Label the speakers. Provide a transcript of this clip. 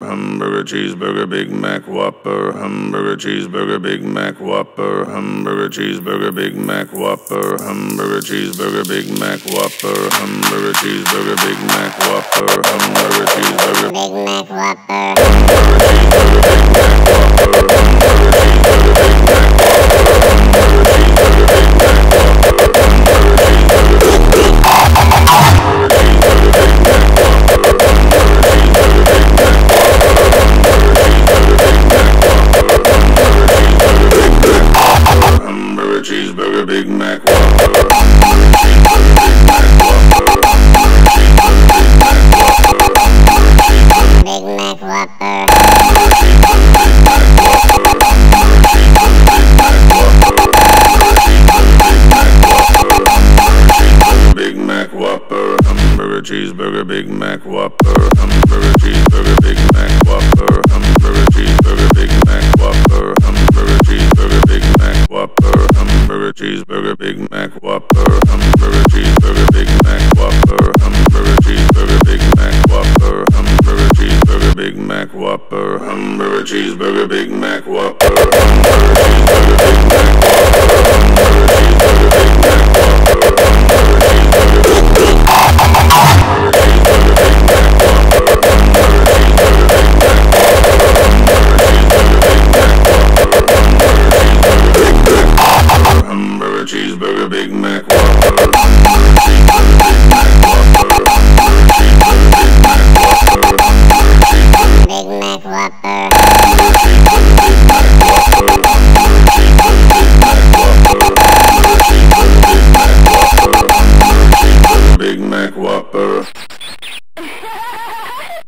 Speaker 1: Hamburger cheeseburger Big Mac Whopper. Hamburger cheeseburger Big Mac Whopper. Hamburger cheeseburger Big Mac Whopper. Hamburger cheeseburger Big Mac Whopper. Hamburger cheeseburger Big Mac Whopper. Hamburger cheeseburger
Speaker 2: Big Mac Whopper.
Speaker 1: cheeseburger, Big Mac, Whopper. Hamburger, cheeseburger, Big Mac, Whopper. Hamburger, cheeseburger, Big Mac, Whopper. Hamburger, cheeseburger, Big Mac, Whopper. Hamburger, cheeseburger, Big Mac, Whopper. Hamburger, cheeseburger, Big Mac, Whopper. Hamburger, cheeseburger, Big Mac, Whopper. Hamburger, cheeseburger, Big Mac, Whopper. Hamburger, cheeseburger, Big Mac, Whopper. cheeseburger, Big Mac, Whopper.